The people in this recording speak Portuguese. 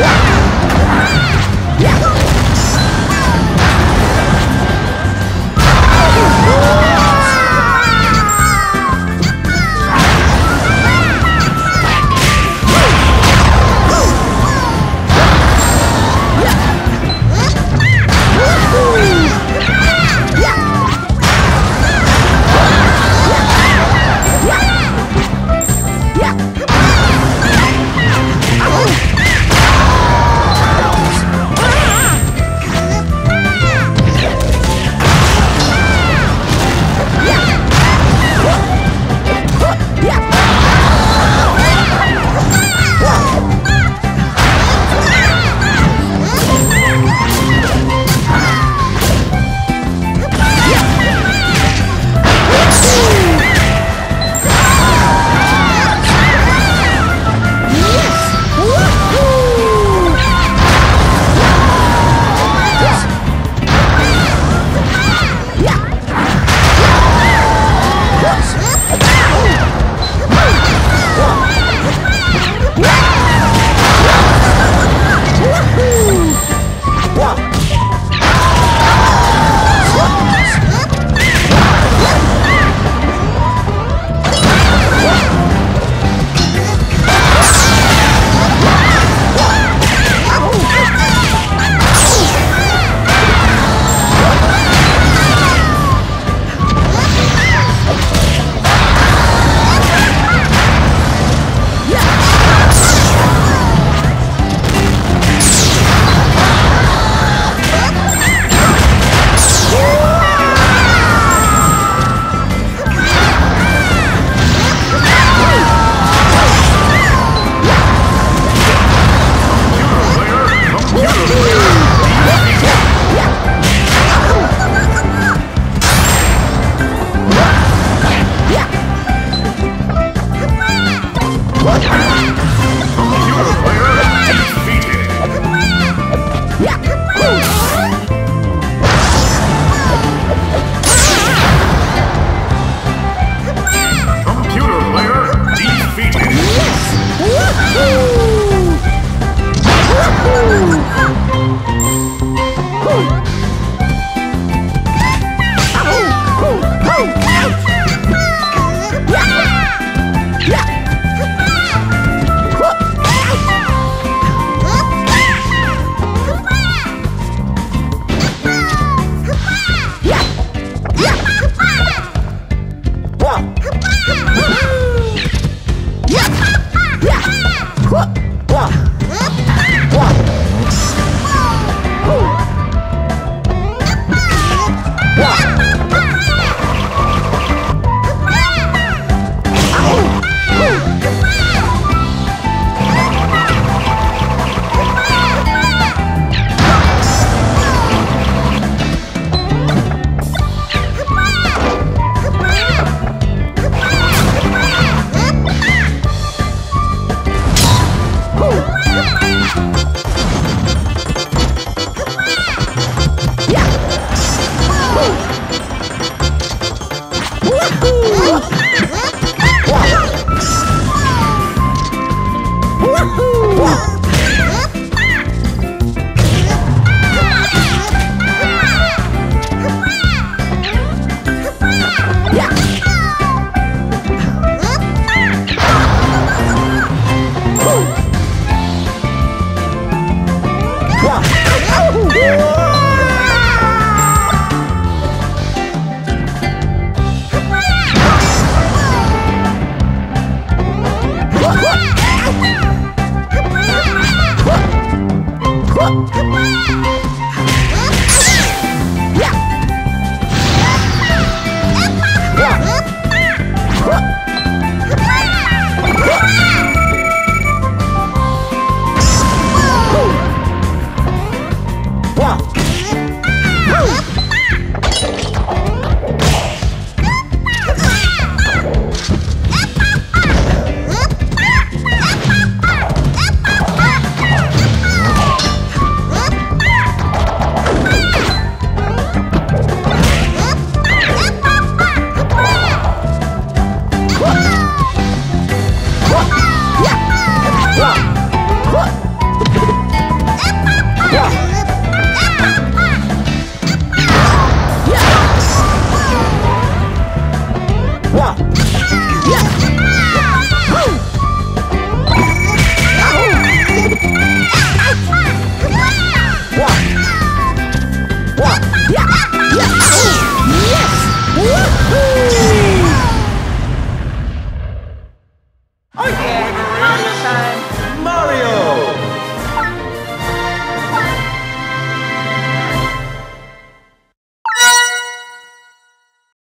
Yeah! What? Woo! Oh yeah.